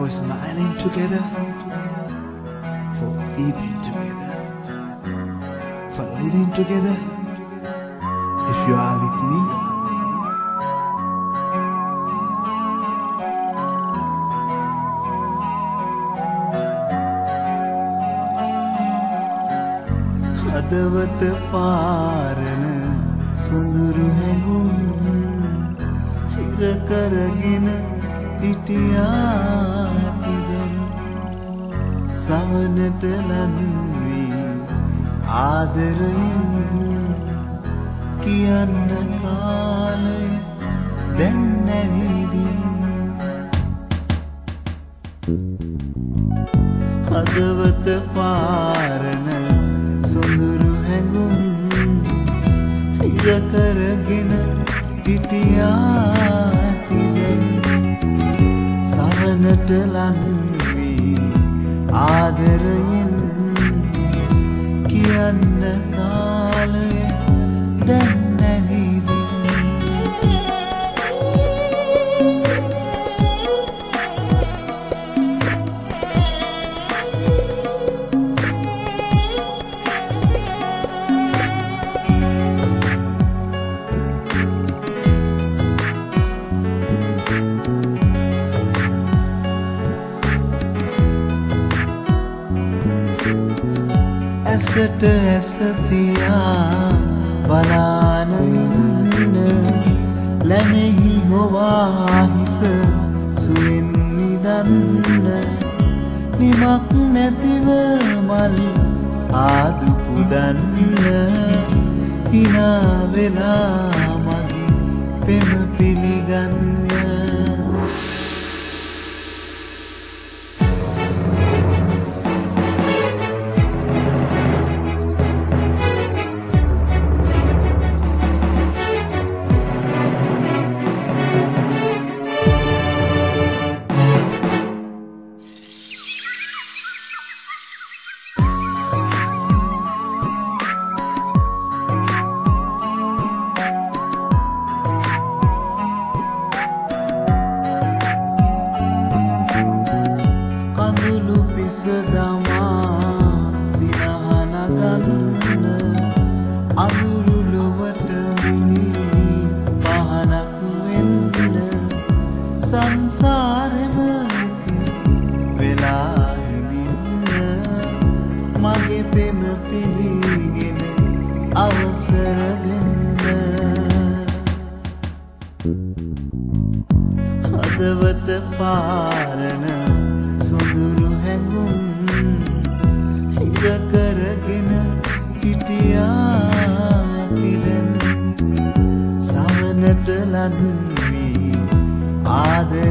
for smiling together, for weeping together, for living together. If you are with me, හදවත පාරණ සුඳුරු හැඟුම් හිරකරගෙන හිටියාතිදම් සවනට ලන්වී ආදරයින් කියන්න කාලය දැන්නැවිදින් හදවත පාරණ සොඳුරු හැඟුම් හිරකරගෙන හිටියාතිදැන් සවනට ලන්වී ආදරයෙන් ඇසට ඇසතියා බලානඉන්න ලැනෙහි හොවාහිස සුවෙන් නිදන්න. නිමක් නැතිව මල් ආදුපුදන්න හිනාවෙලා මගේ පෙම පිළිගන්න කඳුළු පිස දමා සිනහනගන්න අඳුරු ලොවට මිනි පහනක් වෙන්න සංසාරෙම වෙලා හිඳින්න මගේ පෙම පිළිගෙන අවසර දෙන්න හදවත පාරණ සොඳුරු හැඟුම් හිරකරගෙන හිටියාතිරන් සවනට ලන්වී ආදරයෙන්